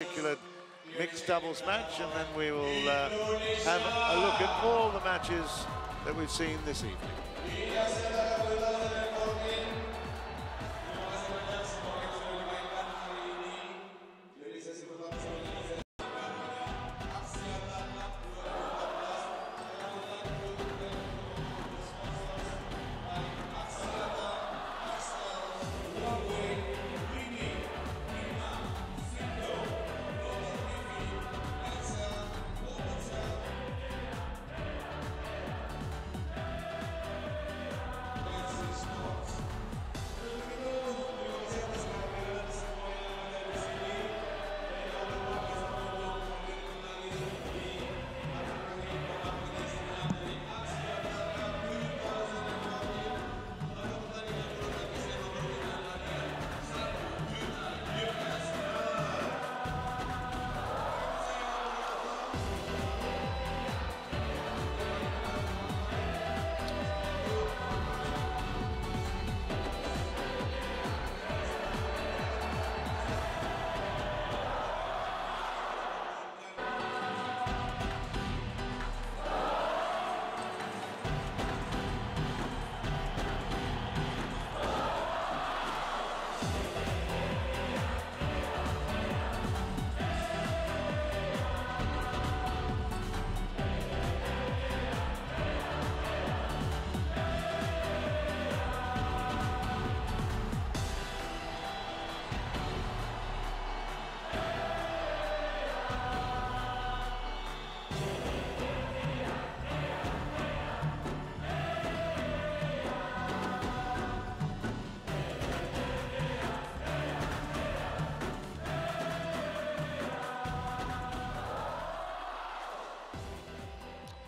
particular mixed doubles match, and then we will uh, have a look at all the matches that we've seen this evening.